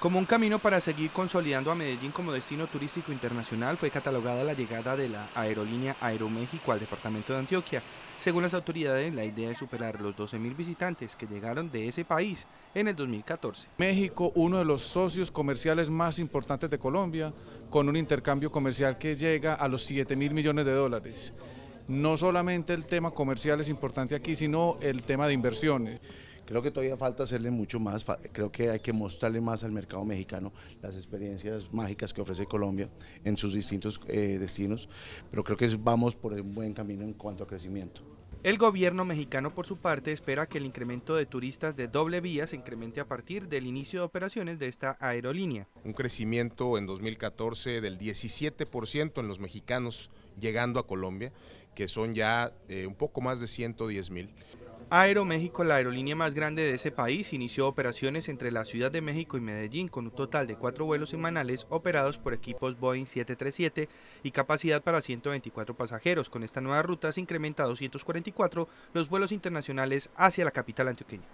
Como un camino para seguir consolidando a Medellín como destino turístico internacional, fue catalogada la llegada de la aerolínea Aeroméxico al departamento de Antioquia. Según las autoridades, la idea es superar los 12.000 visitantes que llegaron de ese país en el 2014. México, uno de los socios comerciales más importantes de Colombia, con un intercambio comercial que llega a los 7 mil millones de dólares. No solamente el tema comercial es importante aquí, sino el tema de inversiones. Creo que todavía falta hacerle mucho más, creo que hay que mostrarle más al mercado mexicano las experiencias mágicas que ofrece Colombia en sus distintos eh, destinos, pero creo que vamos por un buen camino en cuanto a crecimiento. El gobierno mexicano, por su parte, espera que el incremento de turistas de doble vía se incremente a partir del inicio de operaciones de esta aerolínea. Un crecimiento en 2014 del 17% en los mexicanos llegando a Colombia, que son ya eh, un poco más de 110 mil. Aeroméxico, la aerolínea más grande de ese país, inició operaciones entre la Ciudad de México y Medellín con un total de cuatro vuelos semanales operados por equipos Boeing 737 y capacidad para 124 pasajeros. Con esta nueva ruta se incrementa a 244 los vuelos internacionales hacia la capital antioqueña.